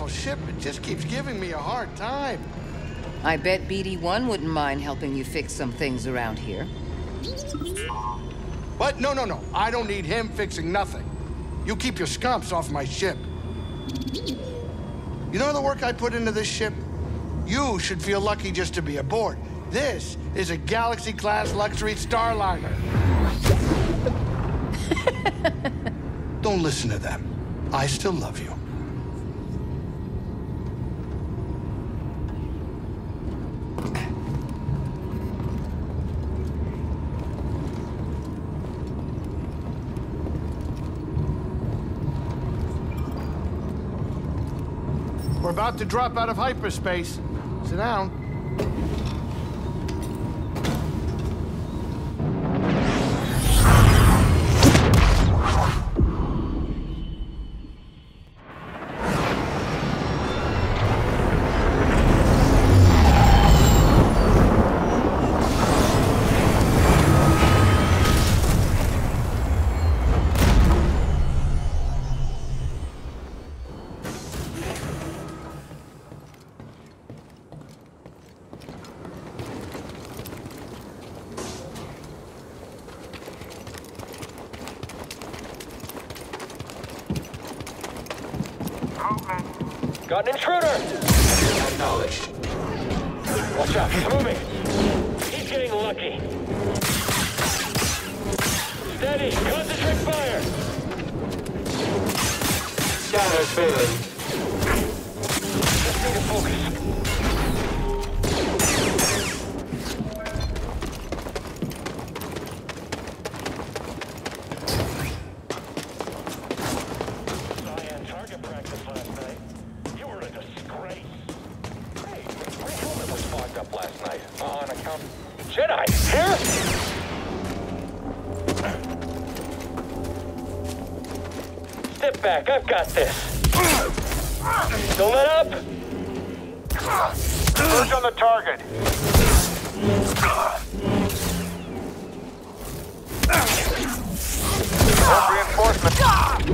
beautiful ship. It just keeps giving me a hard time. I bet BD-1 wouldn't mind helping you fix some things around here. What? No, no, no. I don't need him fixing nothing. You keep your scumps off my ship. You know the work I put into this ship? You should feel lucky just to be aboard. This is a Galaxy-class luxury starliner. don't listen to them. I still love you. We're about to drop out of hyperspace. Sit down. Got an intruder! Acknowledged. Watch out, he's moving. He's getting lucky. Steady, concentrate fire. Scanner's failing. Just need to focus.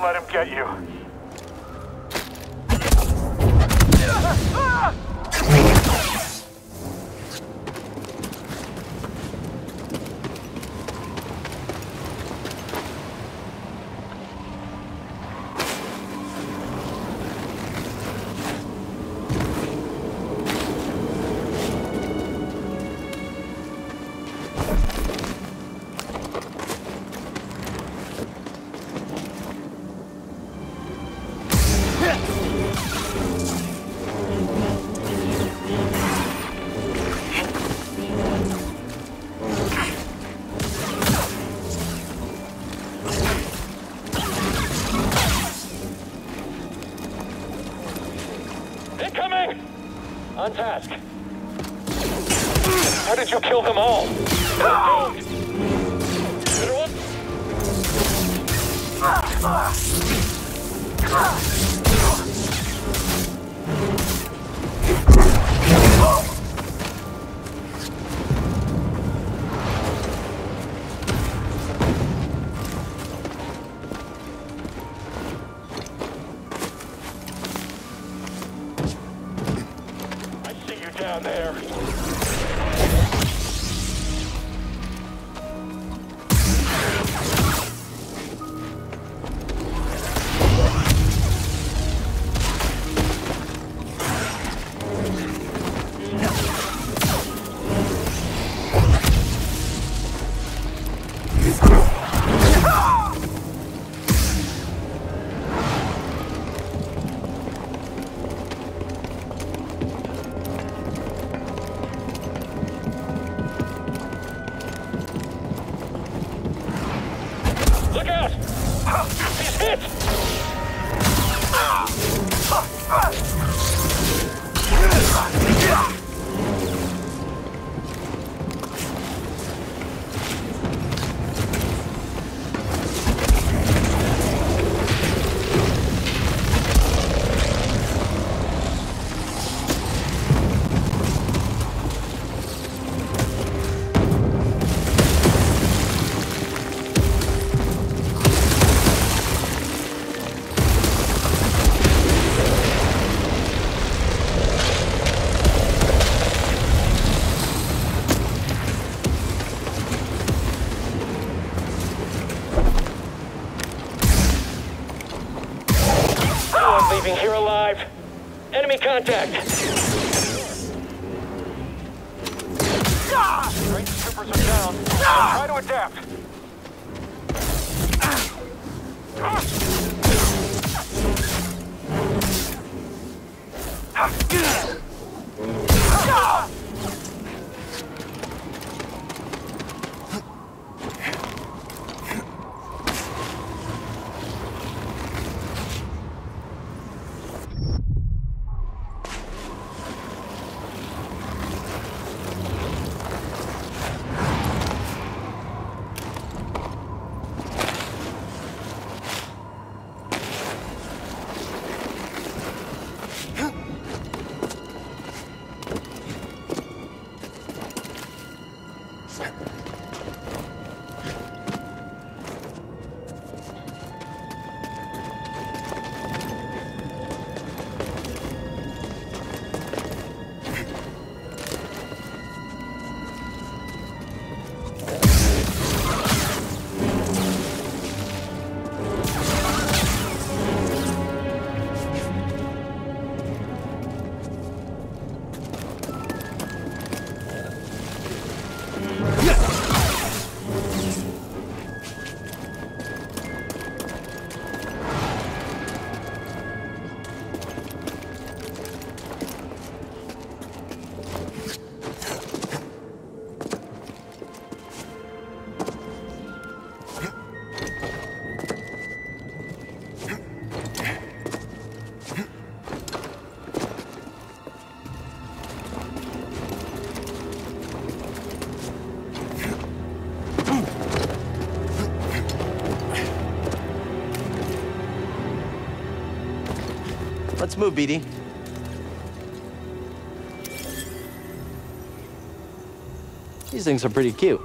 don't let him get you. On task. How did you kill them all? They're Let's go. Contact. Great troopers are down. Ah! Try to adapt. Let's move, BD. These things are pretty cute.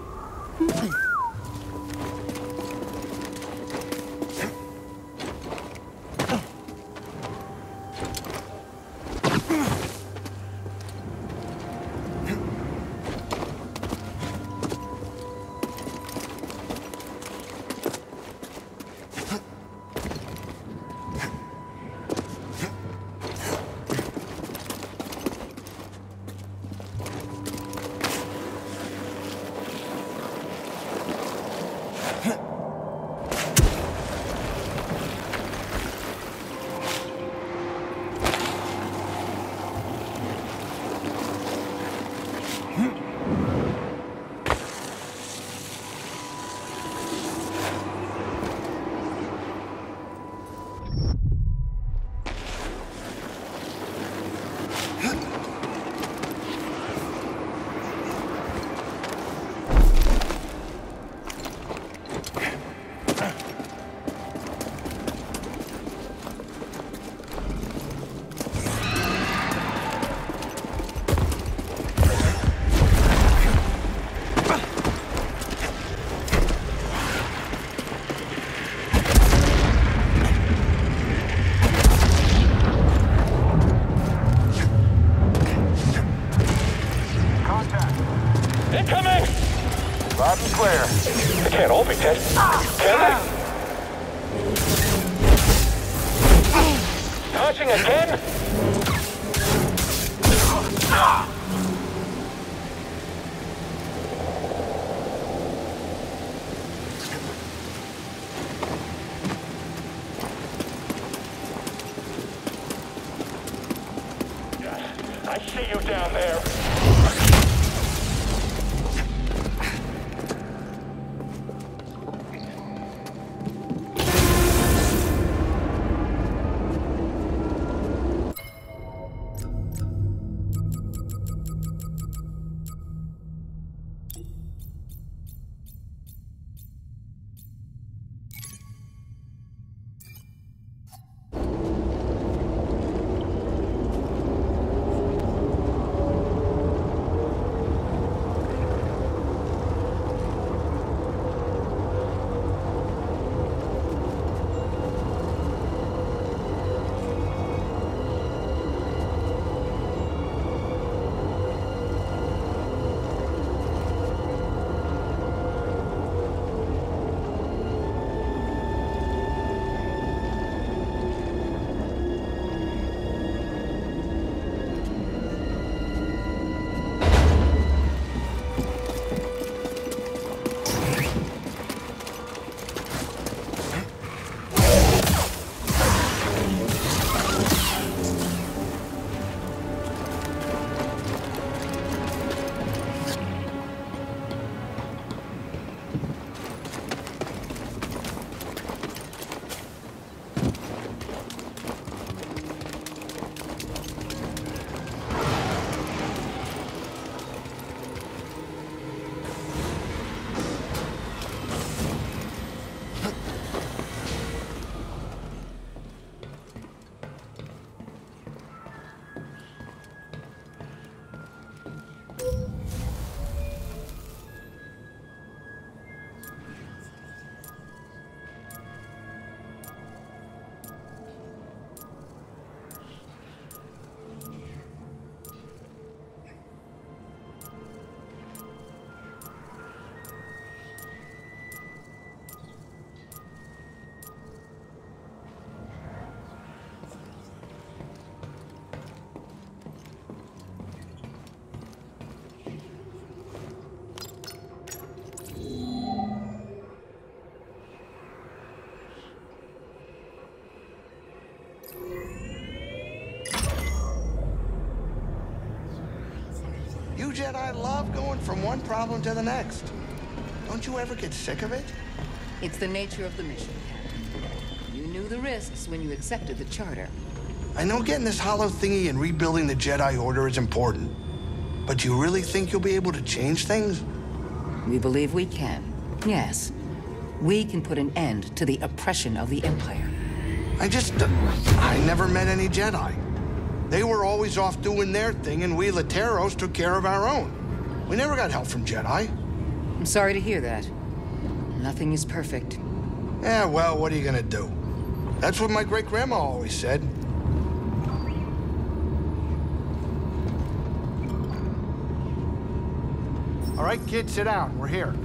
Jedi love going from one problem to the next. Don't you ever get sick of it? It's the nature of the mission, Captain. You knew the risks when you accepted the charter. I know getting this hollow thingy and rebuilding the Jedi Order is important. But do you really think you'll be able to change things? We believe we can. Yes. We can put an end to the oppression of the Empire. I just... uh, I never met any Jedi. They were always off doing their thing, and we Lateros took care of our own. We never got help from Jedi. I'm sorry to hear that. Nothing is perfect. Yeah, well, what are you gonna do? That's what my great-grandma always said. All right, kids, sit down. We're here.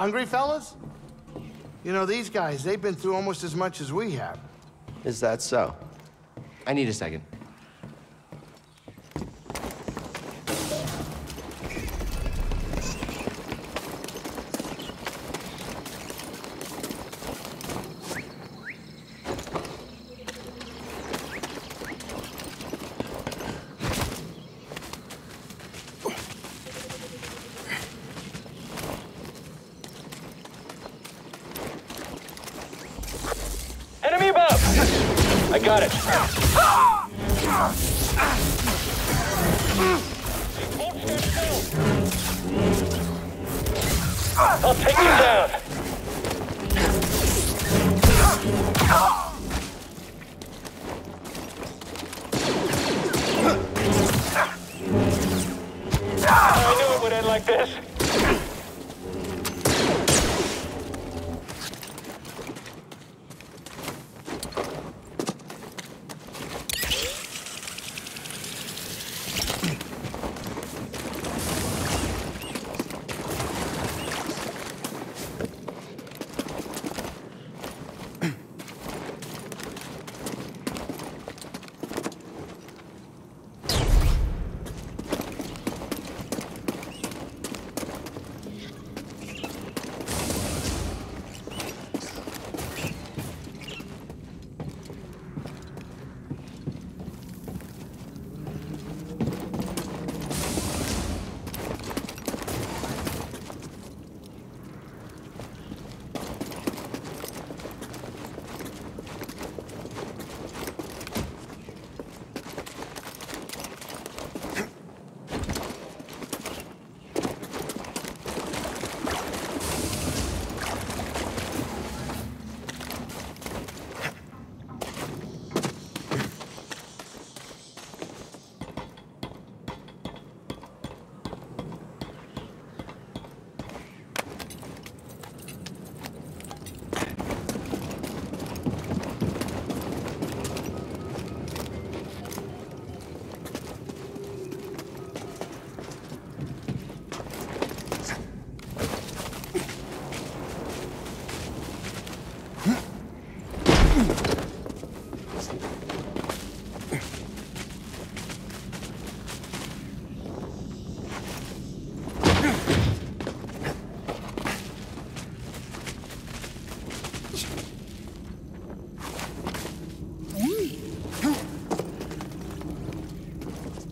Hungry, fellas? You know, these guys, they've been through almost as much as we have. Is that so? I need a second.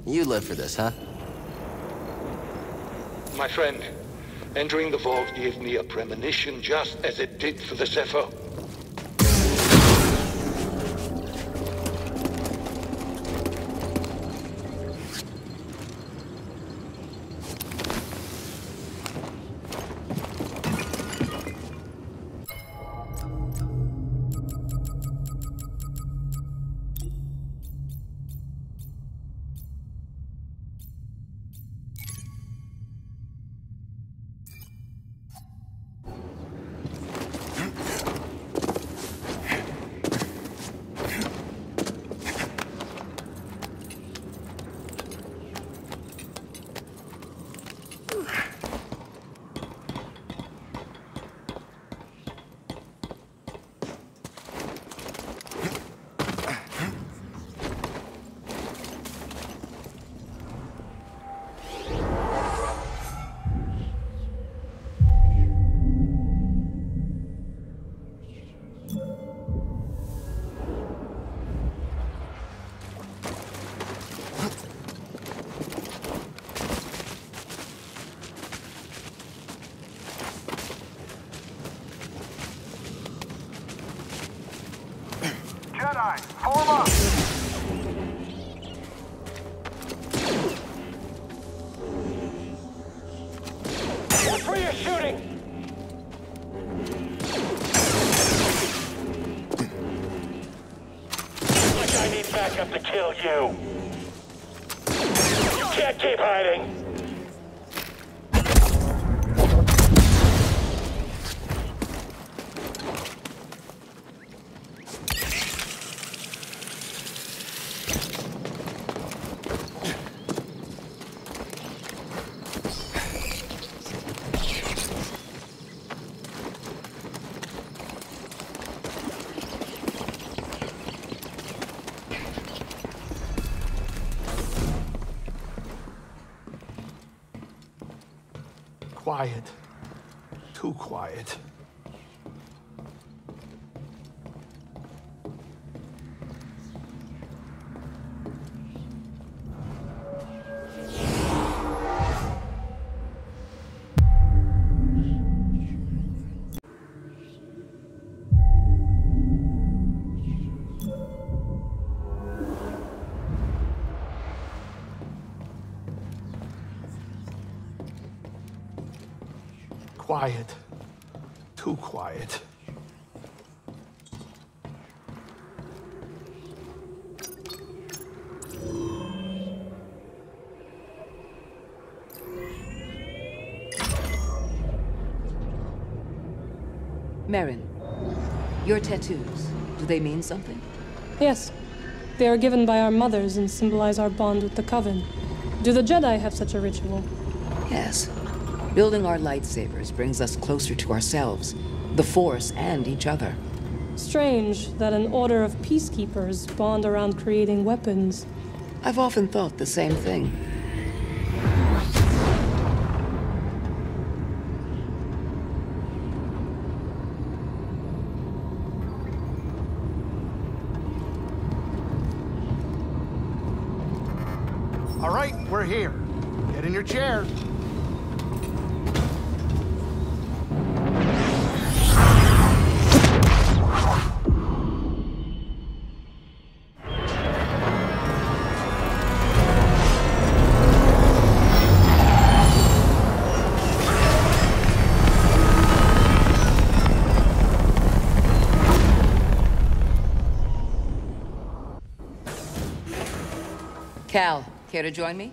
You live for this, huh? My friend, entering the vault gave me a premonition just as it did for the Zeffo. Kill you! You can't keep hiding! Quiet. Too quiet. Merrin, your tattoos, do they mean something? Yes. They are given by our mothers and symbolize our bond with the Coven. Do the Jedi have such a ritual? Yes. Building our lightsabers brings us closer to ourselves, the Force, and each other. Strange that an order of peacekeepers bond around creating weapons. I've often thought the same thing. All right, we're here. Get in your chair. Cal, care to join me?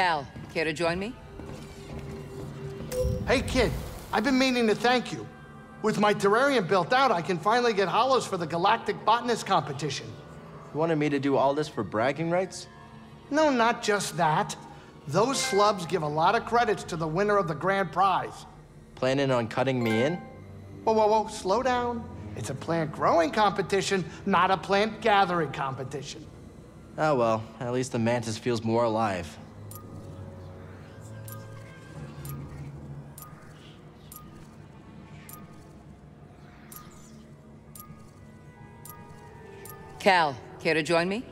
Cal, care to join me? Hey, kid, I've been meaning to thank you. With my terrarium built out, I can finally get hollows for the Galactic Botanist Competition. You wanted me to do all this for bragging rights? No, not just that. Those slubs give a lot of credits to the winner of the grand prize. Planning on cutting me in? Whoa, whoa, whoa, slow down. It's a plant growing competition, not a plant gathering competition. Oh well, at least the mantis feels more alive. Cal, care to join me?